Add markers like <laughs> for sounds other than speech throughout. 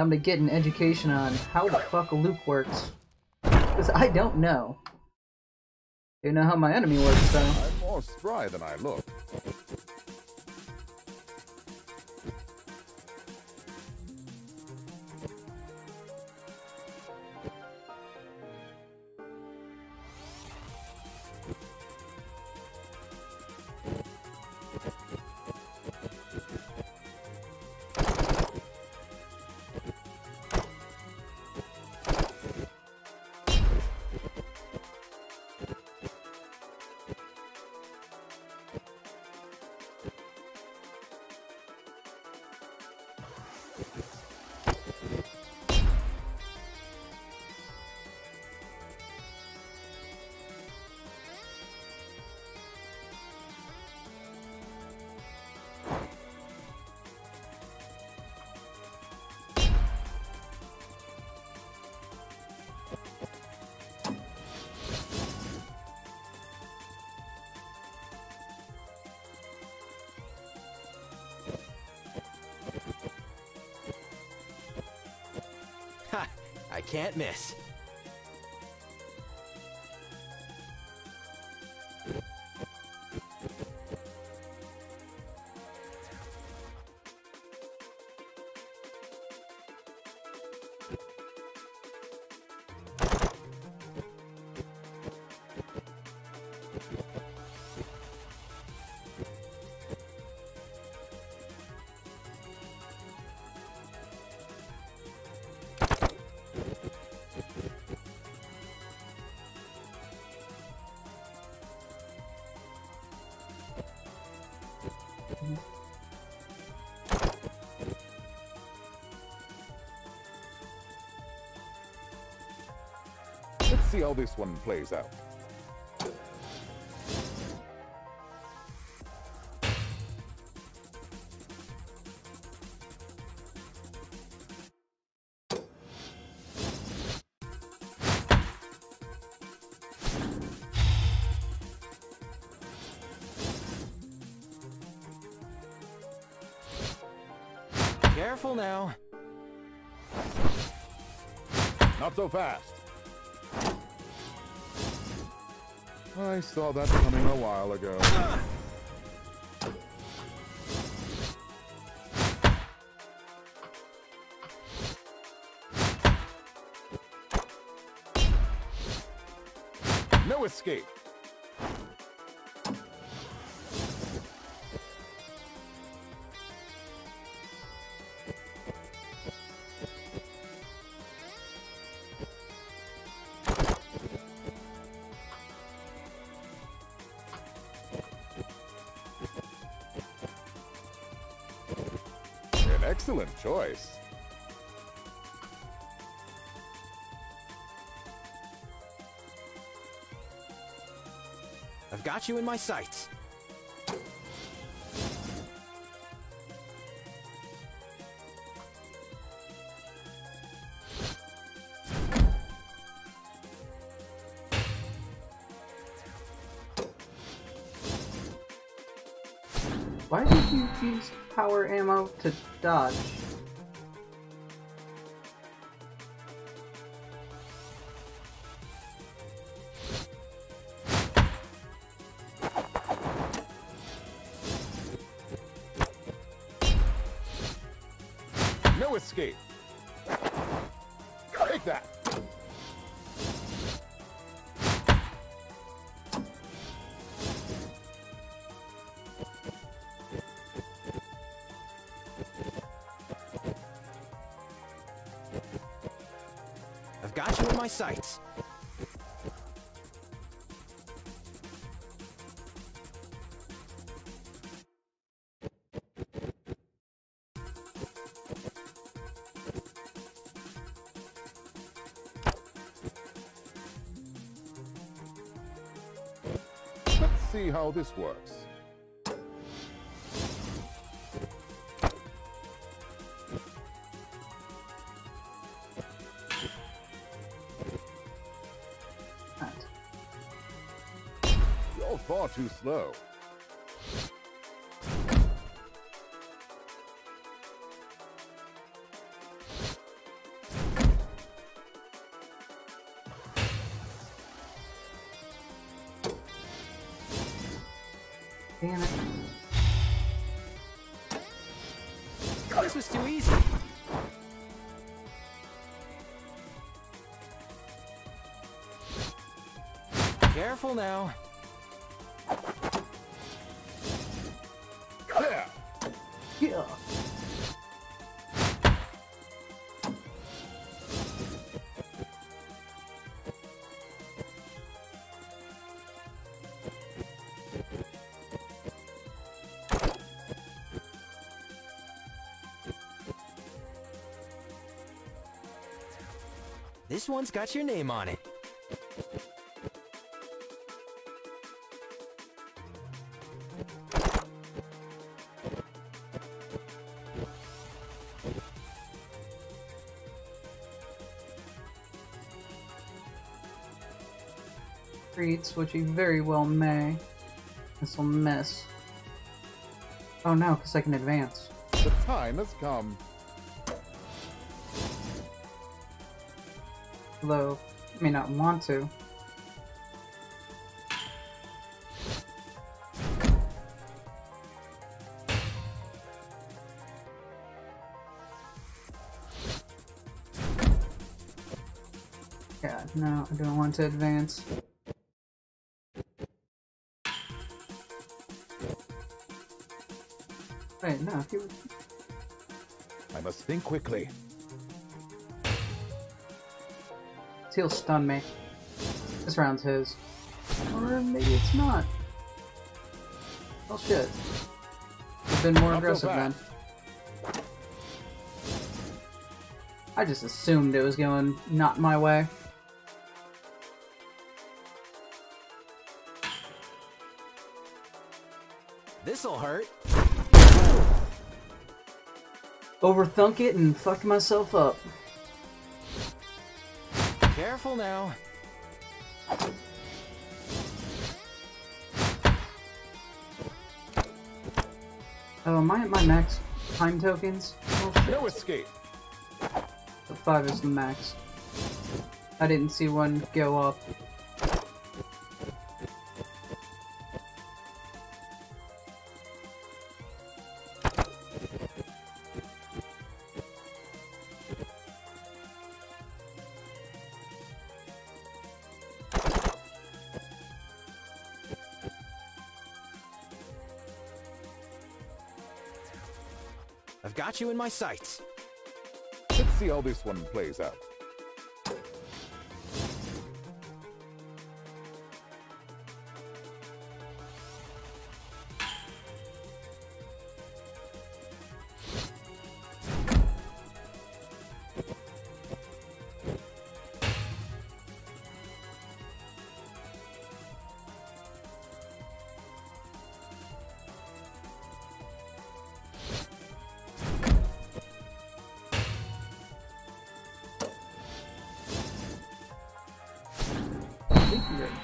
Time to get an education on how the fuck a Luc works. Because I don't know. You know how my enemy works, though. I'm more spry than I look. <laughs> I can't miss. See how this one plays out. Careful now. Not so fast. I saw that coming a while ago. No escape. Excellent choice. I've got you in my sights. Why did you use power ammo to dodge? Got you in my sights. Let's see how this works. far too slow. Damn it. This was too easy. Careful now. Yeah. This one's got your name on it. Treats, which he very well may. This will miss. Oh no, because I can advance. The time has come. Although, I may not want to. Yeah, no, I don't want to advance. Wait, no, he was... I must think quickly. He'll stun me. This round's his. Or maybe it's not. Oh shit. I've been more Not so aggressive then. I just assumed it was going not my way. This'll hurt. Overthunk it and fucked myself up. Careful now. Oh, am I at my max time tokens? Oh shit. No escape. The five is the max. I didn't see one go up. I've got you in my sights. Let's see how this one plays out.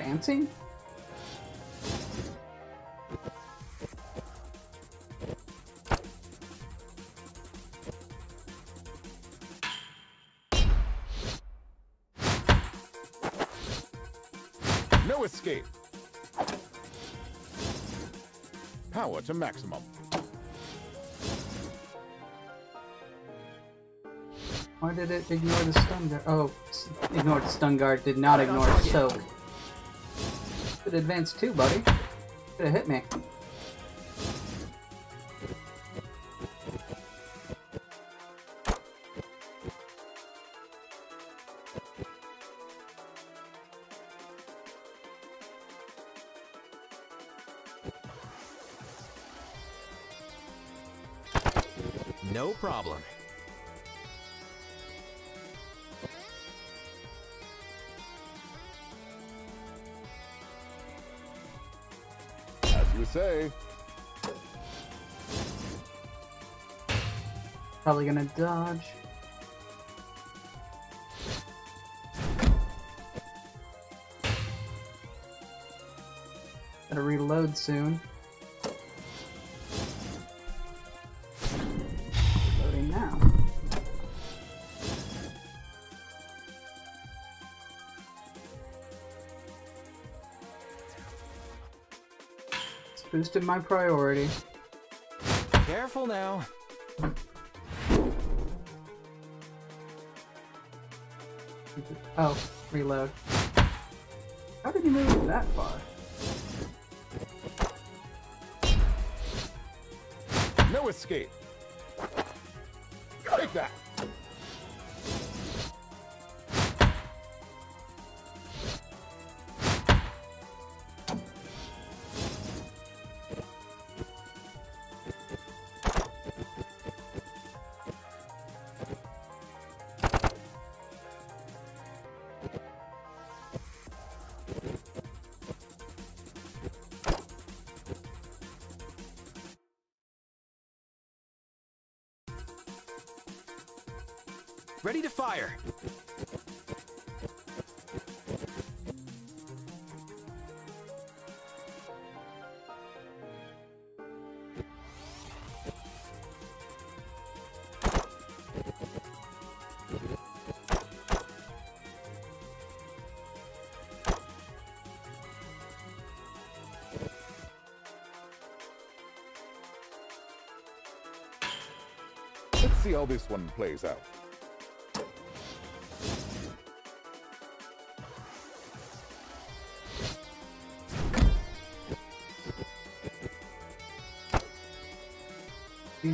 Think? No escape. Power to maximum. Why did it ignore the stun guard? Oh, ignored the stun guard, did not ignore soak. Could advance too, buddy. Could have hit me. No problem. You say, Probably gonna dodge. Gotta reload soon. Boosted my priority. Careful now. Oh, reload. How did he move that far? No escape. Take that. Ready to fire. Let's see how this one plays out.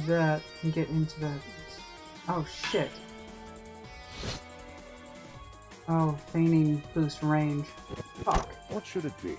That and get into that. Oh shit. Oh, feigning boost range. Fuck. What should it be?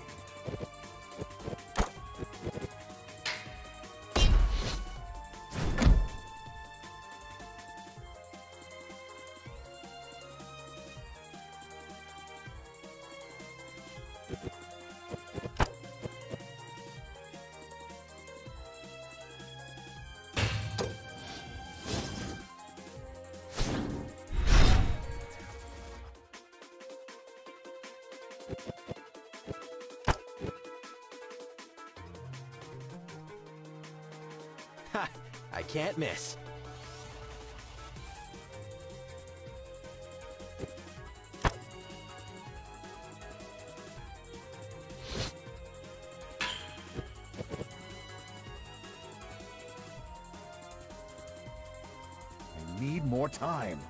I can't miss. I need more time.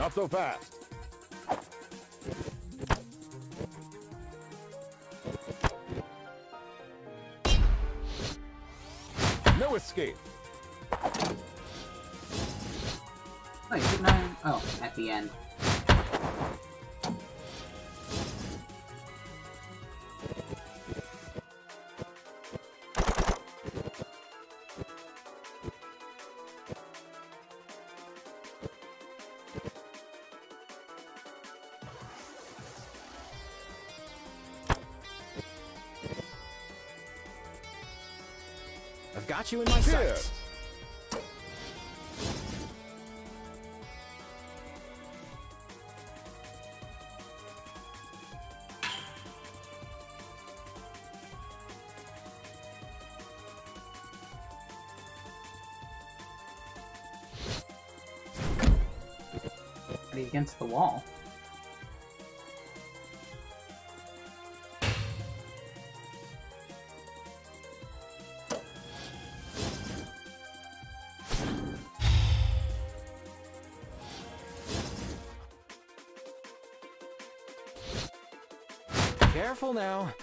Not so fast. No escape. Wait, didn't I? Oh, at the end. Got you in my Here. sights. Already against the wall. Careful now.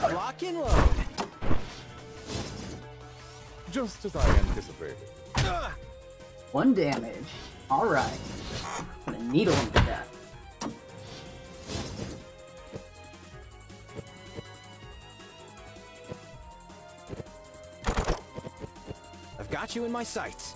Lock and load. Just as I anticipated. Ugh. One damage. Alright. Gonna needle him to death. I've got you in my sights.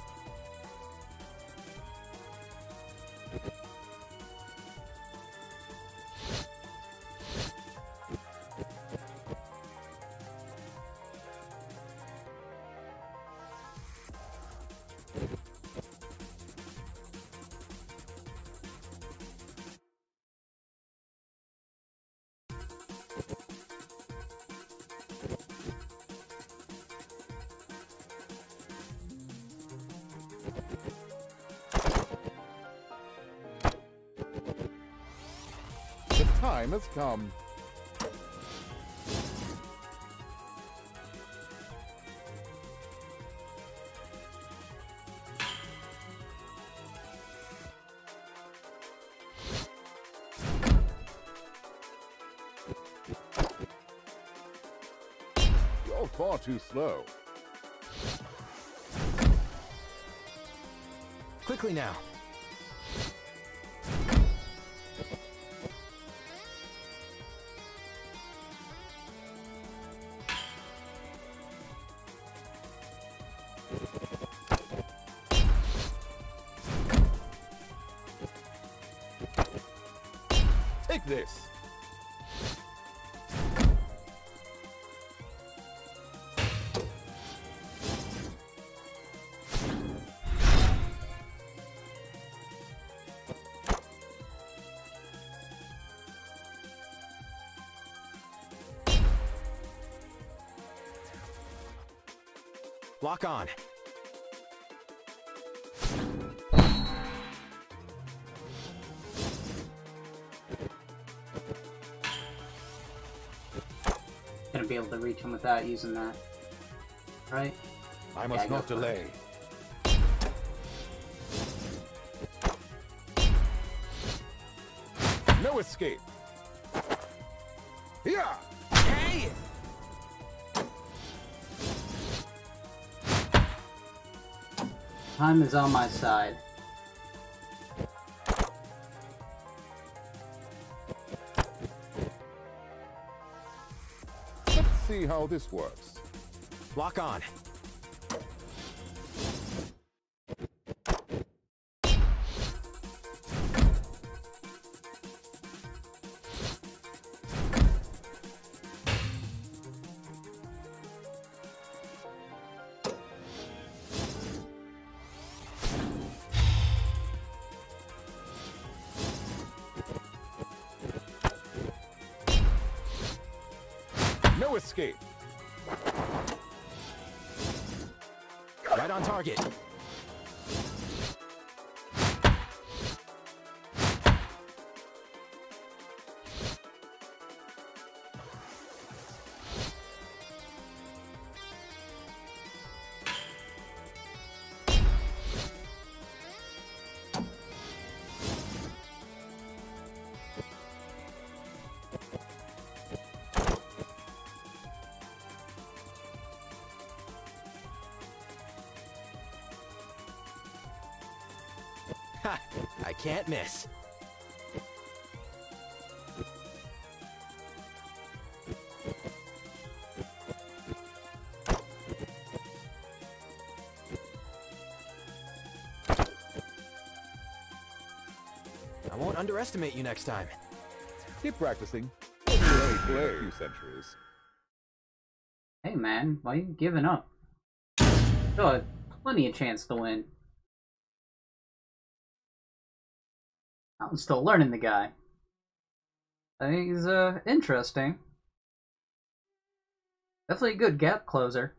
Time has come. You're far too slow. Quickly now. Take this. Lock on. Gonna be able to reach him without using that. Right? I must Yeah, not for it. delay. No escape. Yeah. Hey! Time is on my side. See how this works. Lock on. Escape. Right on target. <laughs> I can't miss. I won't underestimate you next time. Keep practicing. Play, play. A few centuries. Hey man, why are you giving up? Still had plenty of chance to win. I'm still learning the guy. I think he's uh interesting. Definitely a good gap closer.